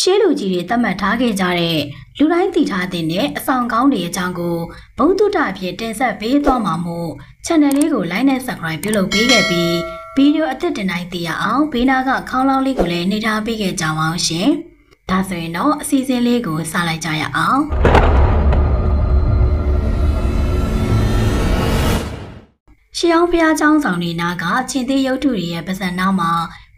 ရှေးလူကြီးတွေသတ်မှတ်ထားခဲ့ကြတဲ့လူတိုင်းသိထားတဲ့အဆောင်ကောင်းတွေအကြောင်းကိုဘုံတုဒ္ဒအဖြစ်တင်ဆက်ပေးသွားမှာမို့ channel လေးကို like နဲ့ subscribe ပြုလုပ်ပေးခဲ့ပြီးဗီဒီယိုအသစ်တင်တိုင်းသိရအောင်ဘေးနားကခေါင်းလောင်းလေးကိုလည်းနှိပ်ထားပေးခဲ့ကြပါအောင်ရှင်။ဒါဆိုရင်တော့အစီအစဉ်လေးကိုစလိုက်ကြရအောင်။ရှေးအောင်ဘုရားကျောင်းဆောင်နေနာကချင်းသေးရုပ်ထုတွေရဲ့ပါဇာနာမှာ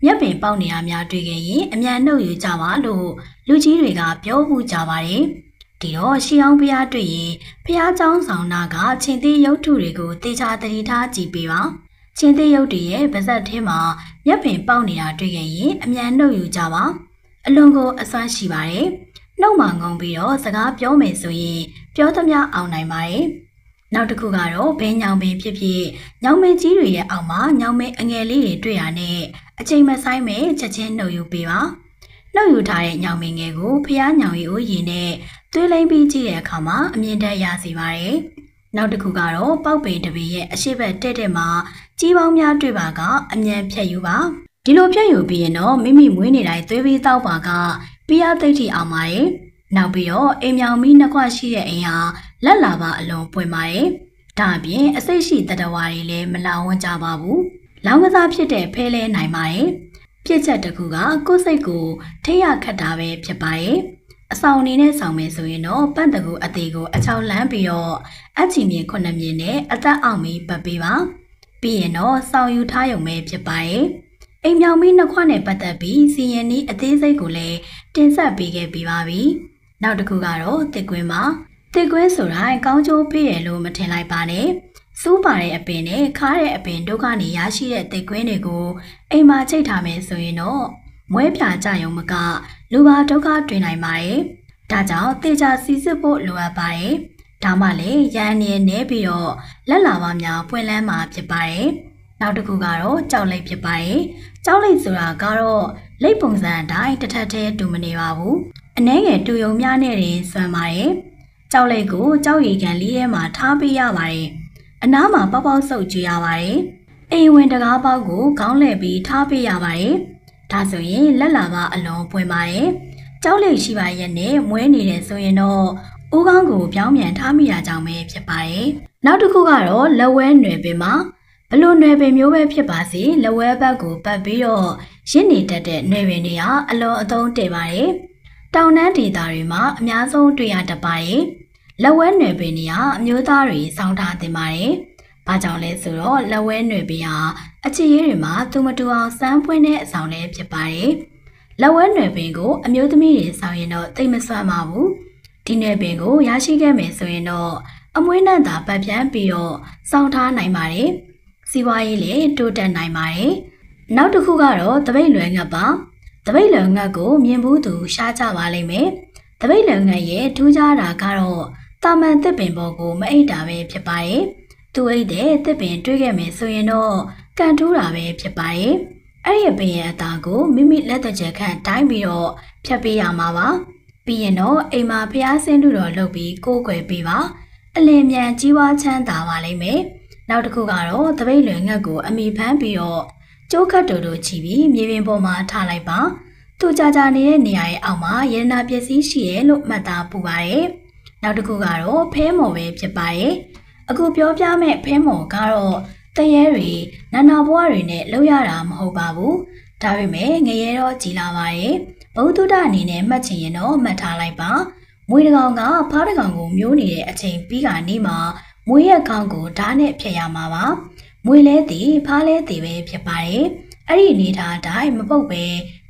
မျက်ပင်ပေါက်နေတာများတွေ့ခဲ့ရင်အမြန်နှုတ်ယူကြပါလို့လူကြီးတွေကပြောမှုကြပါတယ်။ဒီတော့ရှီအောင်ဘုရားတွေ့ရင်ဘုရားကျောင်းဆောင်နာကချင်းသေးရုပ်ထုတွေကိုတေချာတတိထားကြည့်ပေးပါ။ချင်းသေးရုပ်တွေရဲ့ပါဇက်ထဲမှာမျက်ပင်ပေါက်နေတာတွေ့ခဲ့ရင်အမြန်နှုတ်ယူကြပါ။အလွန်ကိုအစွမ်းရှိပါတယ်။နှုတ်မှငုံပြီးတော့စကားပြောမယ်ဆိုရင်ပြောသမျှအောင်နိုင်ပါတယ်။နောက်တစ်ခုကတော့ဘဲညောင်ပင်ဖြစ်ဖြစ်ညောင်ပင်ကြီးတွေရဲ့အောက်မှာညောင်ပင်အငယ်လေးတွေတွေ့ရတဲ့ အချိန်မဆိုင်မဲ့ချက်ချင်းနှုတ်ယူပေးပါနှုတ်ယူထားတဲ့ညောင်မင်းငယ်ကိုဖျားညောင်ရီကိုရည်နဲ့သွေးလိမ့်ပြီးကြည့်တဲ့အခါမှာအမြင်တက်ရစီပါတယ်နောက်တစ်ခုကတော့ပေါက်ပေတပီရဲ့အရှိဘက်တက်တက်မှာကြီးပေါင်းများတွေ့ပါကအမြန်ဖြတ်ယူပါဒီလိုဖြတ်ယူပြီးရင်တော့မိမိမွေးနေတိုင်းသွေးပြီးတောက်ပါကပြရသိတိအောင်ပါတယ်နောက်ပြီးတော့အိမ်မြောင်မီးနှစ်ခွရှိတဲ့အိမ်ဟာလက်လာပါအလုံးပွင့်ပါတယ်။ဒါအပြင်အစိတ်ရှိတတဝါတွေလည်းမလောင်ဝကြပါဘူး။ လောင်ကစားဖြစ်တဲ့ဖဲလဲနိုင်ပါတယ်။ပြစ်ချက်တစ်ခုကကိုယ်စိတ်ကိုထိရခတ်တာပဲဖြစ်ပါတယ်။အဆောင်အနေနဲ့ဆောင်မယ်ဆိုရင်တော့ပန့်တကူအသေးကိုအချောင်းလန်းပြီးတော့အချီမြင်ခုနှစ်မြင်နဲ့အသက်အောင်ပြီးပတ်ပေးပါ။ပြီးရင်တော့ဆောင်ယူထားရုံပဲဖြစ်ပါတယ်။အိမ်မြောင်မီးနှစ်ခွနဲ့ပတ်သက်ပြီးစီရင်နီးအသေးစိတ်ကိုလည်းတင်ဆက်ပေးခဲ့ပြီးပါပြီ။နောက်တစ်ခုကတော့တစ်ကွင်းမှာတစ်ကွင်းဆိုတိုင်းကောင်းကျိုးပေးတယ်လို့မထင်လိုက်ပါနဲ့ စူးပါတဲ့အပင်နဲ့ခါတဲ့အပင်ဒုက္ခနေရရှိတဲ့တစ်ကွင်းတွေကိုအိမ်မှာချိတ်ထားမယ်ဆိုရင်တော့မွဲပြကြရုံမက လူပါဒုက္ခတွေ့နိုင်ပါတယ်ဒါကြောင့်တေချာစီစစ်ဖို့လိုအပ်ပါတယ်ဒါမှလည်းရန်နေနေပြီးတော့လက်လာပါများပွင့်လန်းမှာဖြစ်ပါတယ်နောက်တစ်ခုကတော့ကြောက်လိပ်ဖြစ်ပါတယ်ကြောက်လိပ်ဆိုတာကတော့လိပ်ပုံစံအတိုင်းတစ်ထပ်သေးတူမနေပါဘူးအနှဲငယ်တူယုံများနဲ့တင်စွမ်းပါတယ်။ကြောက်လိုက်ကိုကြောက်ရည်ကန်လေးထဲမှာထားပေးရပါတယ်။ အနားမှာပေါက်ပေါက်ဆုပ်ကြည့်ရပါတယ်။အိမ်ဝင်တကားပေါက်ကိုခေါင်းလှည့်ပြီးထားပေးရပါတယ်။ဒါဆိုရင်လက်လာပါအလုံးပွင့်ပါတယ်။ကြောက်လိရှိပါရဲ့နဲ့မွဲနေတယ်ဆိုရင်တော့ဦးခေါင်းကိုပြောင်းပြန်ထားမိတာကြောင့်ပဲဖြစ်ပါတယ်။နောက်တစ်ခုကတော့လက်ဝဲနယ်ပင်မှာဘလို့နယ်ပင်မျိုးပဲဖြစ်ပါစေလက်ဝဲဘက်ကိုပတ်ပြီးတော့ရင့်နေတတ်တဲ့နယ်ပင်တွေဟာအလွန်အသုံးတည်ပါတယ်။တောင်တန်းဒေသတွေမှာအများဆုံးတွေ့ရတတ်ပါတယ်။ လက်ဝဲနယ်ပင်တွေဟာအမျိုးသားတွေစောင်းထားတင်ပါတယ်။ဘာကြောင့်လဲဆိုတော့လက်ဝဲနယ်ပင်ဟာအခြေရေးတွေမှာသူမတူအောင်စမ်းပွင့်တဲ့အဆောင်လည်းဖြစ်ပါတယ်။လက်ဝဲနယ်ပင်ကိုအမျိုးသမီးတွေဆောင်ရင်တော့သိမဆွမ်းပါဘူး။ဒီနယ်ပင်ကိုရရှိခဲ့မယ်ဆိုရင်တော့အမွေးနှံသာပတ်ပြန်းပြီးတော့စောင်းထားနိုင်ပါတယ်။စီးပွားရေးလည်းတိုးတက်နိုင်ပါတယ်။နောက်တစ်ခုကတော့တပိတ်လွယ်ငတ်ပါ။တပိတ်လငတ်ကိုမြင်ဘူးသူရှားကြပါလိမ့်မယ်။တပိတ်လငတ်ရဲ့ထူးခြားတာကတော့ တာမန်သစ်ပင်ပေါ်ကိုမအိတ်တာပဲဖြစ်ပါတယ်။သူအိတ်တဲ့သစ်ပင်တွေးခဲ့မယ်ဆိုရင်တော့ကန်ထူးတာပဲဖြစ်ပါတယ်။အဲ့ဒီပင်ရဲ့အသားကိုမိမိလက်သက်ချက်ခန့်တိုင်းပြီးတော့ဖြတ်ပေးရမှာပါ။ပြီးရင်တော့အိမ်မှာဖျားဆင်းလူတော်လုပ်ပြီးကိုးကွယ်ပေးပါ။အလင်းမြန်ကြီးပွားချမ်းသာပါလိမ့်မယ်။နောက်တစ်ခုကတော့တပိတ်လွယ်ငတ်ကိုအမိဖမ်းပြီးတော့ကျိုးခတ်တူတူချီပြီးမြေပြင်ပေါ်မှာထားလိုက်ပါသူကြာကြာနေတဲ့နေရာရဲ့အောက်မှာရတနာပစ္စည်းရှိရဲ့လို့မှတ်သားပူပါတယ် နောက်တစ်ခုကတော့ဖဲမော်ပဲဖြစ်ပါတယ်အခုပြောပြမဲ့ဖဲမော်ကတော့တရဲတွေနာနာဘွားတွေနဲ့လှုပ်ရတာမဟုတ်ပါဘူးဒါပေမဲ့ငရဲတော့ကြည်လာပါတယ်ဘုဒ္ဓတအနေနဲ့မှတ်ချင်ရင်တော့မှတ်ထားလိုက်ပါမွေးတကောင်ကဖားတကောင်ကိုမျိုးနေတဲ့အချိန်ပြီးကနေမှမွေးရဲ့ခေါင်းကိုဓာတ်နဲ့ဖျက်ရမှာပါမွေလဲတည်ဖားလဲတည်ပဲဖြစ်ပါတယ်။အဲ့ဒီအနေထားအတိုင်းမပုတ်ပဲ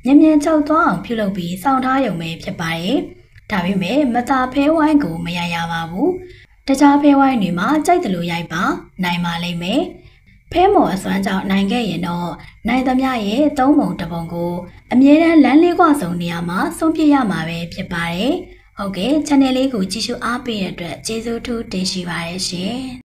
ညံ့ညံ့ချုပ်သွားအောင်ပြုလုပ်ပြီးစောင့်ထားရုံပဲဖြစ်ပါတယ်။ ဒါပေမဲ့မသာဖဲဝိုင်းကိုမရရပါဘူး။တခြားဖဲဝိုင်းတွေမှာကြိုက်တယ်လို့ရိုက်ပါနိုင်ပါလိမ့်မယ်။ဖဲမော်အစွမ်းကြောင့်နိုင်ခဲ့ရင်တော့နိုင်သမျှရဲ့သုံးပုံတစ်ပုံကိုအမြဲတမ်းလမ်းလေးကွာဆုံးနေရာမှာဆုံးပြရမှာပဲဖြစ်ပါတယ်။ဟုတ်ကဲ့ channel လေးကိုကြည့်ရှုအားပေးတဲ့အတွက်ကျေးဇူးထူးတင်ရှိပါတယ်ရှင်။